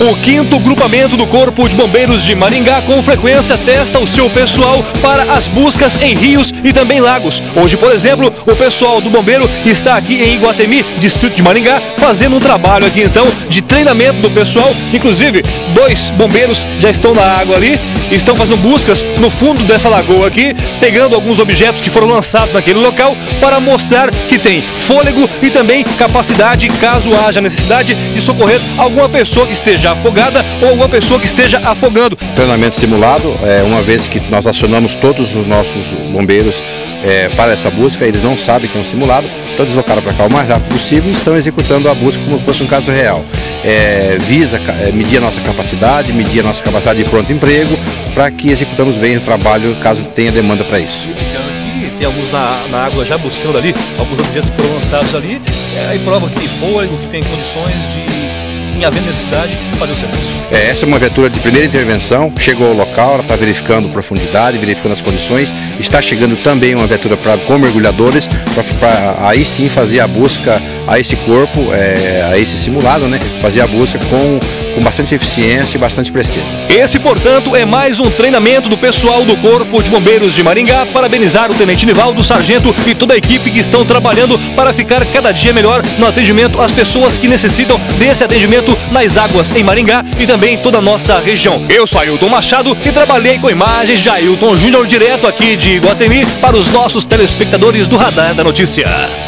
O quinto grupamento do Corpo de Bombeiros de Maringá com frequência testa o seu pessoal para as buscas em rios e também lagos. Hoje, por exemplo, o pessoal do bombeiro está aqui em Iguatemi, distrito de Maringá, fazendo um trabalho aqui então de treinamento do pessoal. Inclusive, dois bombeiros já estão na água ali, estão fazendo buscas no fundo dessa lagoa aqui, pegando alguns objetos que foram lançados naquele local para mostrar que tem fôlego e também capacidade, caso haja necessidade, de socorrer alguma pessoa que esteja afogada ou alguma pessoa que esteja afogando. Treinamento simulado, é, uma vez que nós acionamos todos os nossos bombeiros é, para essa busca, eles não sabem que é um simulado, então deslocaram para cá o mais rápido possível e estão executando a busca como se fosse um caso real. É, visa é, medir a nossa capacidade, medir a nossa capacidade de pronto emprego, para que executamos bem o trabalho caso tenha demanda para isso. Tem alguns na, na, água já buscando ali, alguns objetos que foram lançados ali, é, aí prova que tem fôlego, que tem condições de em havendo necessidade, fazer o serviço. É, essa é uma viatura de primeira intervenção, chegou ao local, ela está verificando profundidade, verificando as condições, está chegando também uma viatura pra, com mergulhadores, para aí sim fazer a busca a esse corpo, é, a esse simulado, né? Fazer a busca com com bastante eficiência e bastante presteza. Esse, portanto, é mais um treinamento do pessoal do Corpo de Bombeiros de Maringá. Parabenizar o Tenente Nivaldo, Sargento e toda a equipe que estão trabalhando para ficar cada dia melhor no atendimento às pessoas que necessitam desse atendimento nas águas em Maringá e também em toda a nossa região. Eu sou Ailton Machado e trabalhei com imagens de Ailton Júnior direto aqui de Guatemi para os nossos telespectadores do Radar da Notícia.